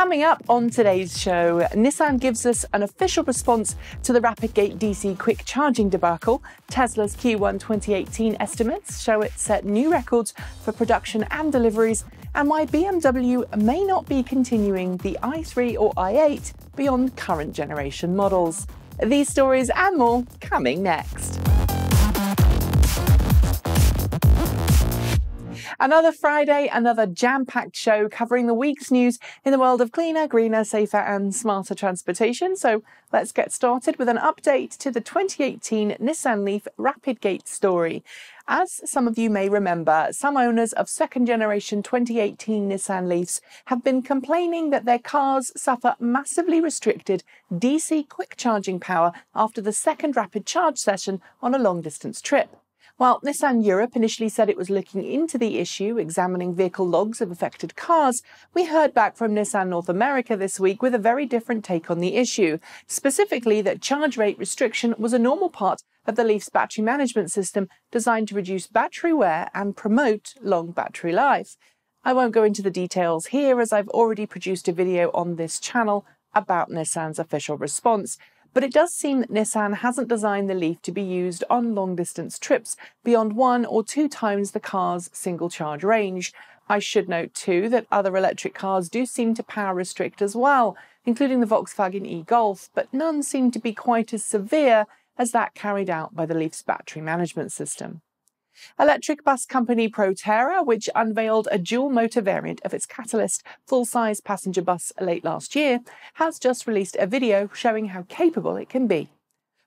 Coming up on today's show, Nissan gives us an official response to the Rapidgate DC quick charging debacle. Tesla's Q1 2018 estimates show it set new records for production and deliveries, and why BMW may not be continuing the i3 or i8 beyond current generation models. These stories and more coming next. Another Friday, another jam packed show covering the week's news in the world of cleaner, greener, safer, and smarter transportation. So let's get started with an update to the 2018 Nissan Leaf Rapidgate story. As some of you may remember, some owners of second generation 2018 Nissan Leafs have been complaining that their cars suffer massively restricted DC quick charging power after the second rapid charge session on a long distance trip. While Nissan Europe initially said it was looking into the issue, examining vehicle logs of affected cars, we heard back from Nissan North America this week with a very different take on the issue. Specifically, that charge rate restriction was a normal part of the Leaf's battery management system designed to reduce battery wear and promote long battery life. I won't go into the details here as I've already produced a video on this channel about Nissan's official response. But it does seem that Nissan hasn't designed the Leaf to be used on long distance trips beyond one or two times the car's single charge range. I should note too that other electric cars do seem to power restrict as well, including the Volkswagen e Golf, but none seem to be quite as severe as that carried out by the Leaf's battery management system. Electric bus company Proterra, which unveiled a dual motor variant of its Catalyst full size passenger bus late last year, has just released a video showing how capable it can be.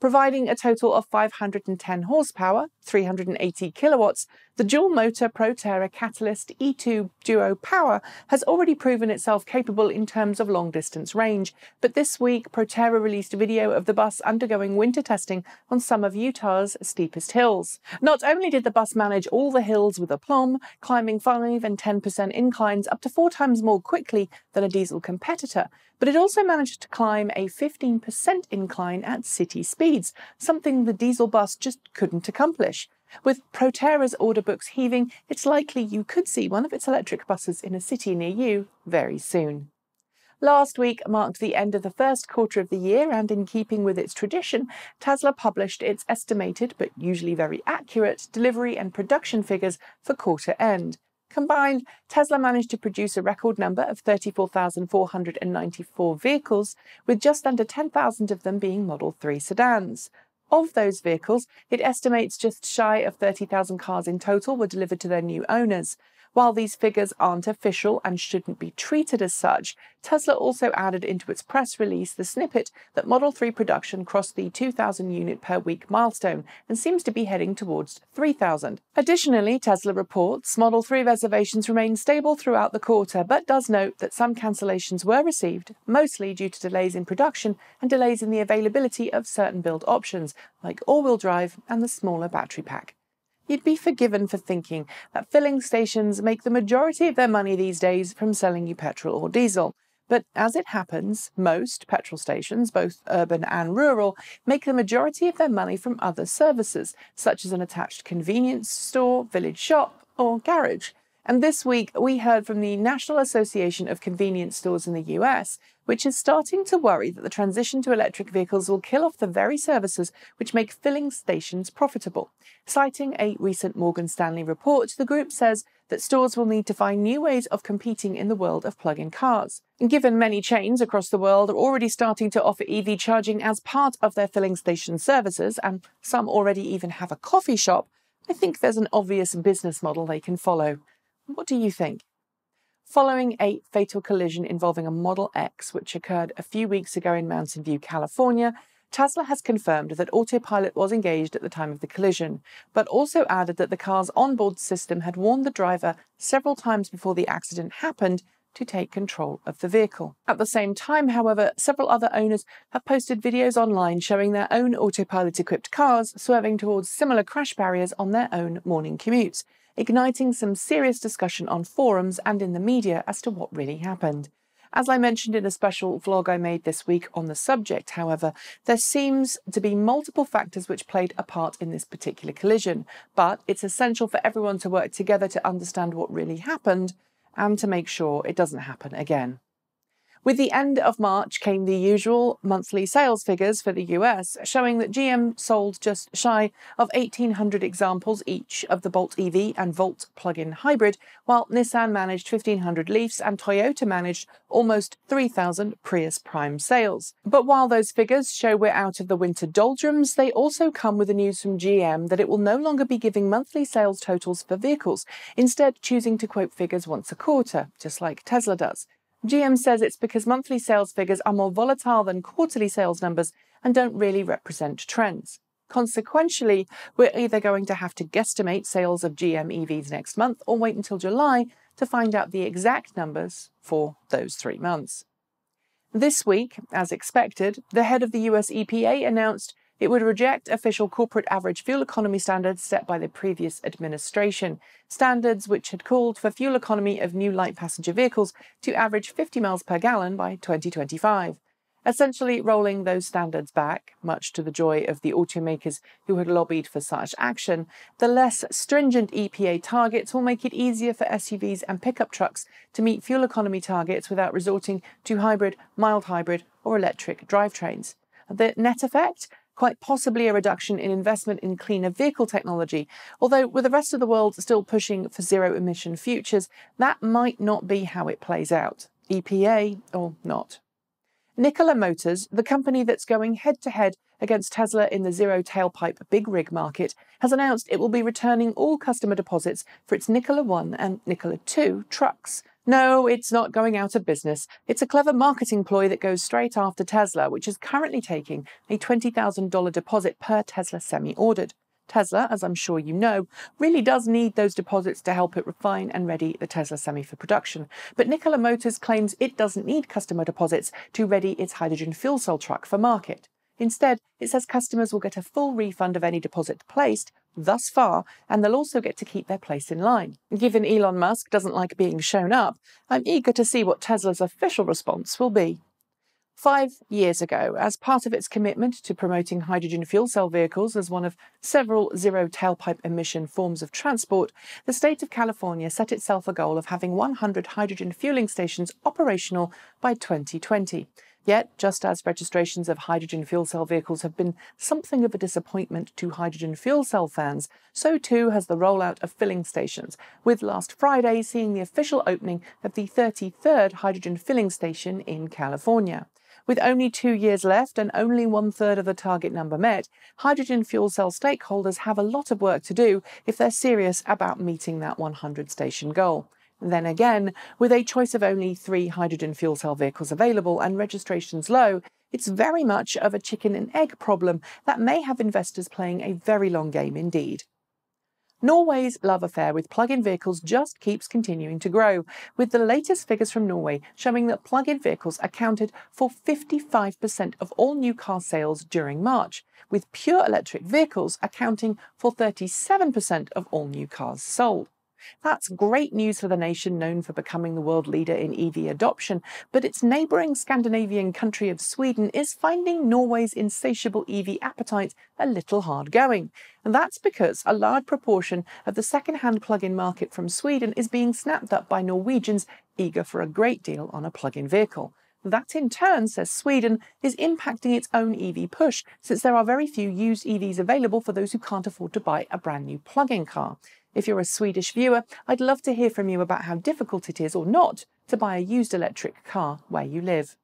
Providing a total of 510 horsepower, 380 kilowatts, the dual motor Proterra Catalyst E2 Duo Power has already proven itself capable in terms of long distance range. But this week, Proterra released a video of the bus undergoing winter testing on some of Utah's steepest hills. Not only did the bus manage all the hills with aplomb, climbing 5 and 10% inclines up to four times more quickly than a diesel competitor, but it also managed to climb a 15% incline at city speeds, something the diesel bus just couldn't accomplish. With Proterra's order books heaving, it's likely you could see one of its electric buses in a city near you very soon. Last week marked the end of the first quarter of the year, and in keeping with its tradition, Tesla published its estimated, but usually very accurate, delivery and production figures for quarter end. Combined, Tesla managed to produce a record number of 34,494 vehicles, with just under 10,000 of them being Model 3 sedans. Of those vehicles, it estimates just shy of 30,000 cars in total were delivered to their new owners. While these figures aren't official and shouldn't be treated as such, Tesla also added into its press release the snippet that Model 3 production crossed the 2,000 unit per week milestone and seems to be heading towards 3,000. Additionally, Tesla reports Model 3 reservations remain stable throughout the quarter, but does note that some cancellations were received, mostly due to delays in production and delays in the availability of certain build options, like all wheel drive and the smaller battery pack. You'd be forgiven for thinking that filling stations make the majority of their money these days from selling you petrol or diesel. But as it happens, most petrol stations, both urban and rural, make the majority of their money from other services, such as an attached convenience store, village shop, or garage. And this week, we heard from the National Association of Convenience Stores in the US, which is starting to worry that the transition to electric vehicles will kill off the very services which make filling stations profitable. Citing a recent Morgan Stanley report, the group says that stores will need to find new ways of competing in the world of plug in cars. And given many chains across the world are already starting to offer EV charging as part of their filling station services, and some already even have a coffee shop, I think there's an obvious business model they can follow. What do you think? Following a fatal collision involving a Model X, which occurred a few weeks ago in Mountain View, California, Tesla has confirmed that autopilot was engaged at the time of the collision, but also added that the car's onboard system had warned the driver several times before the accident happened to take control of the vehicle. At the same time, however, several other owners have posted videos online showing their own autopilot equipped cars swerving towards similar crash barriers on their own morning commutes igniting some serious discussion on forums and in the media as to what really happened. As I mentioned in a special vlog I made this week on the subject, however, there seems to be multiple factors which played a part in this particular collision, but it's essential for everyone to work together to understand what really happened and to make sure it doesn't happen again. With the end of March came the usual monthly sales figures for the US, showing that GM sold just shy of 1,800 examples each of the Bolt EV and Volt plug-in hybrid, while Nissan managed 1,500 Leafs and Toyota managed almost 3,000 Prius Prime sales. But while those figures show we're out of the winter doldrums, they also come with the news from GM that it will no longer be giving monthly sales totals for vehicles, instead choosing to quote figures once a quarter, just like Tesla does. GM says it's because monthly sales figures are more volatile than quarterly sales numbers and don't really represent trends. Consequentially, we're either going to have to guesstimate sales of GM EVs next month or wait until July to find out the exact numbers for those three months. This week, as expected, the head of the US EPA announced it would reject official corporate average fuel economy standards set by the previous administration, standards which had called for fuel economy of new light passenger vehicles to average 50 miles per gallon by 2025, essentially rolling those standards back, much to the joy of the automakers who had lobbied for such action. The less stringent EPA targets will make it easier for SUVs and pickup trucks to meet fuel economy targets without resorting to hybrid, mild hybrid, or electric drivetrains. The net effect? Quite possibly a reduction in investment in cleaner vehicle technology. Although, with the rest of the world still pushing for zero emission futures, that might not be how it plays out, EPA or not. Nikola Motors, the company that's going head to head against Tesla in the zero tailpipe big rig market, has announced it will be returning all customer deposits for its Nikola 1 and Nikola 2 trucks. No, it's not going out of business. It's a clever marketing ploy that goes straight after Tesla, which is currently taking a $20,000 deposit per Tesla semi ordered. Tesla, as I'm sure you know, really does need those deposits to help it refine and ready the Tesla Semi for production. But Nikola Motors claims it doesn't need customer deposits to ready its hydrogen fuel cell truck for market. Instead, it says customers will get a full refund of any deposit placed thus far, and they'll also get to keep their place in line. Given Elon Musk doesn't like being shown up, I'm eager to see what Tesla's official response will be. Five years ago, as part of its commitment to promoting hydrogen fuel cell vehicles as one of several zero tailpipe emission forms of transport, the state of California set itself a goal of having 100 hydrogen fueling stations operational by 2020. Yet, just as registrations of hydrogen fuel cell vehicles have been something of a disappointment to hydrogen fuel cell fans, so too has the rollout of filling stations, with last Friday seeing the official opening of the 33rd hydrogen filling station in California. With only two years left and only one third of the target number met, hydrogen fuel cell stakeholders have a lot of work to do if they're serious about meeting that 100 station goal. Then again, with a choice of only three hydrogen fuel cell vehicles available and registrations low, it's very much of a chicken and egg problem that may have investors playing a very long game indeed. Norway's love affair with plug in vehicles just keeps continuing to grow, with the latest figures from Norway showing that plug in vehicles accounted for 55% of all new car sales during March, with pure electric vehicles accounting for 37% of all new cars sold. That's great news for the nation known for becoming the world leader in EV adoption, but its neighbouring Scandinavian country of Sweden is finding Norway's insatiable EV appetite a little hard going. And that's because a large proportion of the second-hand plug-in market from Sweden is being snapped up by Norwegians eager for a great deal on a plug-in vehicle. That in turn, says Sweden, is impacting its own EV push, since there are very few used EVs available for those who can't afford to buy a brand new plug-in car. If you're a Swedish viewer, I'd love to hear from you about how difficult it is or not to buy a used electric car where you live.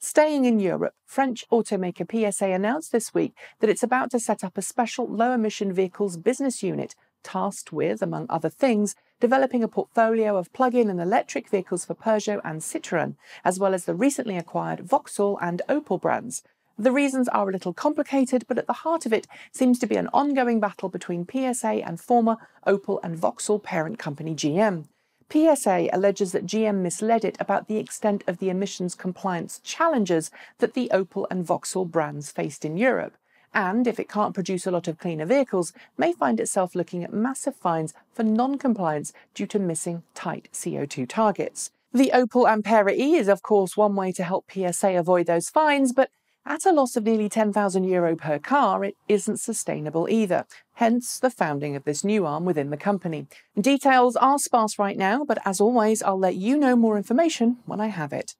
Staying in Europe, French automaker PSA announced this week that it's about to set up a special low emission vehicles business unit tasked with, among other things, developing a portfolio of plug in and electric vehicles for Peugeot and Citroën, as well as the recently acquired Vauxhall and Opel brands, the reasons are a little complicated, but at the heart of it seems to be an ongoing battle between PSA and former Opel and Vauxhall parent company GM. PSA alleges that GM misled it about the extent of the emissions compliance challenges that the Opel and Vauxhall brands faced in Europe, and if it can't produce a lot of cleaner vehicles, may find itself looking at massive fines for non-compliance due to missing tight CO2 targets. The Opel Ampera E is of course one way to help PSA avoid those fines, but at a loss of nearly 10,000 euro per car, it isn't sustainable either, hence the founding of this new arm within the company. Details are sparse right now, but as always, I'll let you know more information when I have it.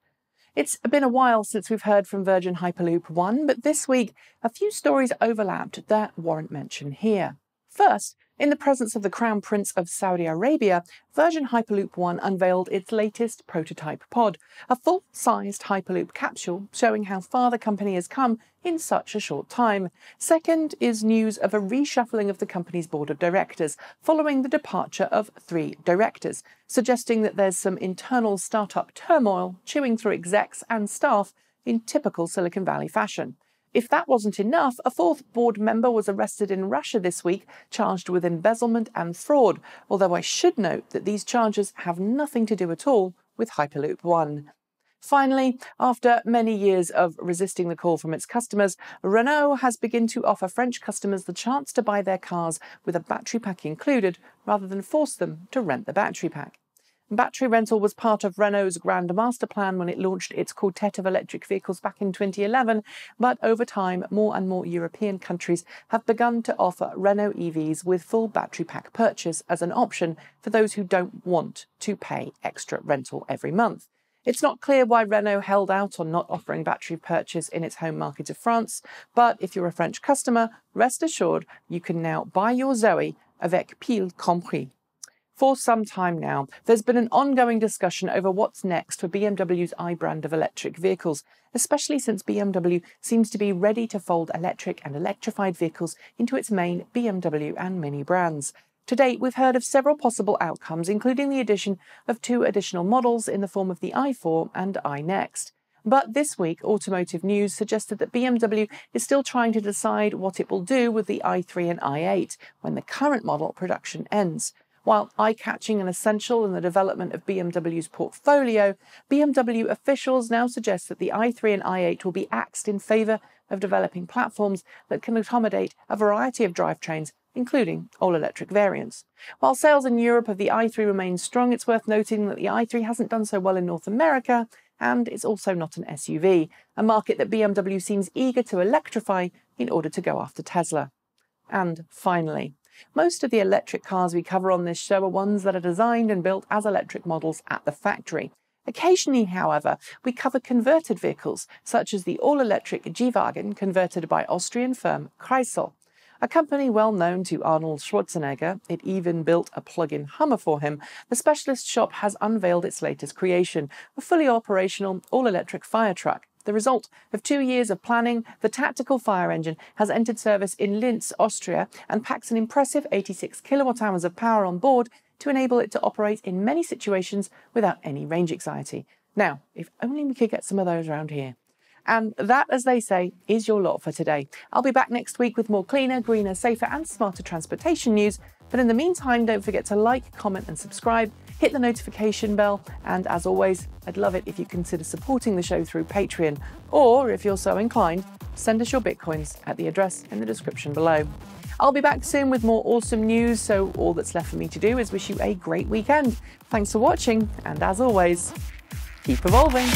It's been a while since we've heard from Virgin Hyperloop One, but this week a few stories overlapped that warrant mention here. First, in the presence of the Crown Prince of Saudi Arabia, Virgin Hyperloop One unveiled its latest prototype pod, a full sized Hyperloop capsule showing how far the company has come in such a short time. Second is news of a reshuffling of the company's board of directors following the departure of three directors, suggesting that there's some internal startup turmoil chewing through execs and staff in typical Silicon Valley fashion. If that wasn't enough, a fourth board member was arrested in Russia this week, charged with embezzlement and fraud, although I should note that these charges have nothing to do at all with Hyperloop One. Finally, after many years of resisting the call from its customers, Renault has begun to offer French customers the chance to buy their cars with a battery pack included rather than force them to rent the battery pack. Battery rental was part of Renault's Grand Master Plan when it launched its quartet of electric vehicles back in 2011, but over time, more and more European countries have begun to offer Renault EVs with full battery pack purchase as an option for those who don't want to pay extra rental every month. It's not clear why Renault held out on not offering battery purchase in its home market of France, but if you're a French customer, rest assured you can now buy your Zoe avec pile compris. For some time now, there's been an ongoing discussion over what's next for BMW's i brand of electric vehicles, especially since BMW seems to be ready to fold electric and electrified vehicles into its main BMW and Mini brands. To date, we've heard of several possible outcomes, including the addition of two additional models in the form of the i4 and iNext. But this week, Automotive News suggested that BMW is still trying to decide what it will do with the i3 and i8 when the current model production ends. While eye catching and essential in the development of BMW's portfolio, BMW officials now suggest that the i3 and i8 will be axed in favour of developing platforms that can accommodate a variety of drivetrains, including all electric variants. While sales in Europe of the i3 remain strong, it's worth noting that the i3 hasn't done so well in North America and it's also not an SUV, a market that BMW seems eager to electrify in order to go after Tesla. And finally, most of the electric cars we cover on this show are ones that are designed and built as electric models at the factory. Occasionally, however, we cover converted vehicles, such as the all electric G Wagon converted by Austrian firm Kreisel. A company well known to Arnold Schwarzenegger, it even built a plug in Hummer for him. The specialist shop has unveiled its latest creation, a fully operational all electric fire truck. The result of two years of planning, the tactical fire engine has entered service in Linz, Austria, and packs an impressive 86 kilowatt hours of power on board to enable it to operate in many situations without any range anxiety. Now, if only we could get some of those around here. And that, as they say, is your lot for today. I'll be back next week with more cleaner, greener, safer, and smarter transportation news. But in the meantime, don't forget to like, comment, and subscribe hit the notification bell, and as always, I'd love it if you consider supporting the show through Patreon, or if you're so inclined, send us your bitcoins at the address in the description below. I'll be back soon with more awesome news, so all that's left for me to do is wish you a great weekend. Thanks for watching, and as always, keep evolving.